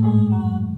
find out.